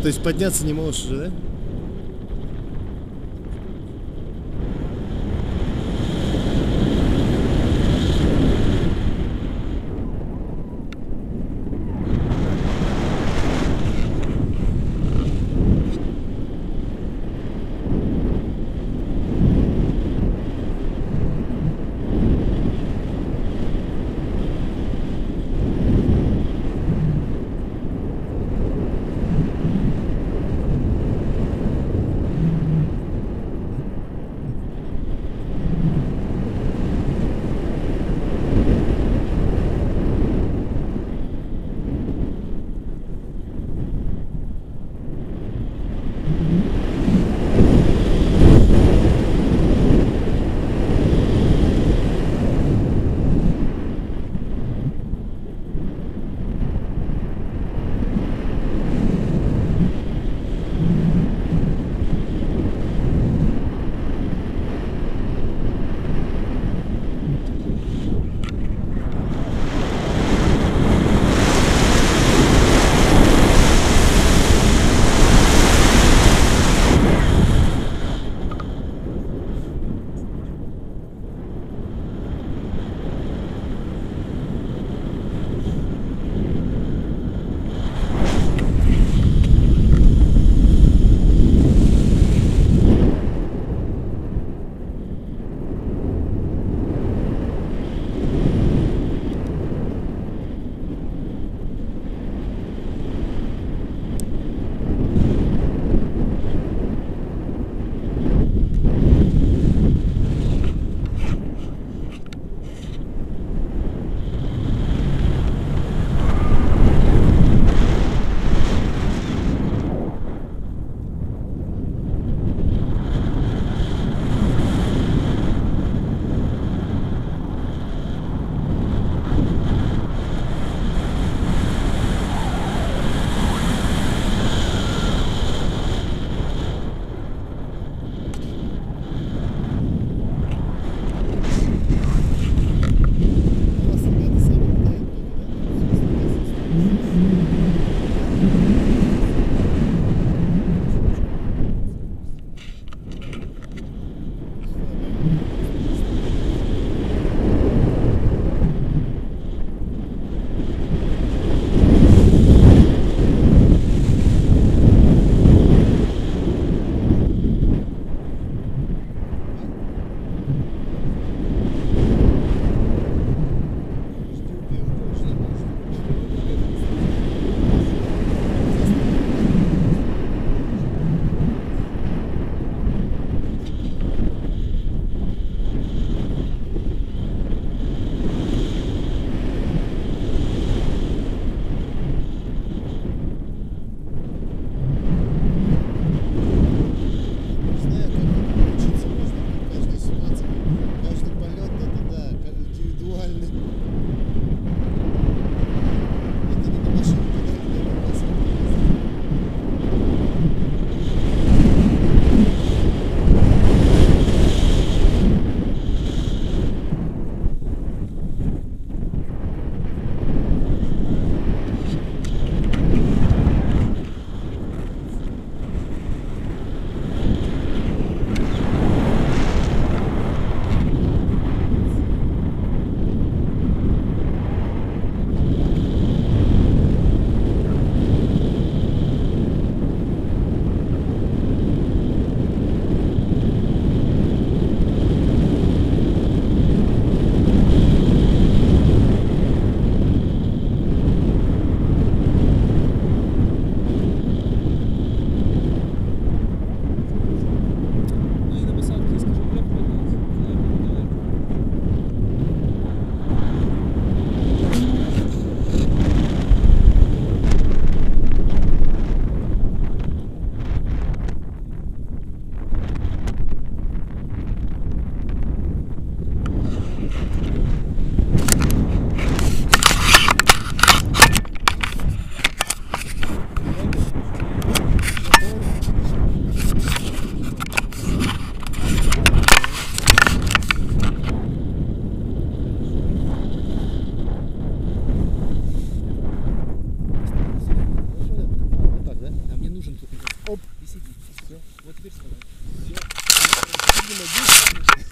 то есть подняться не можешь уже, да?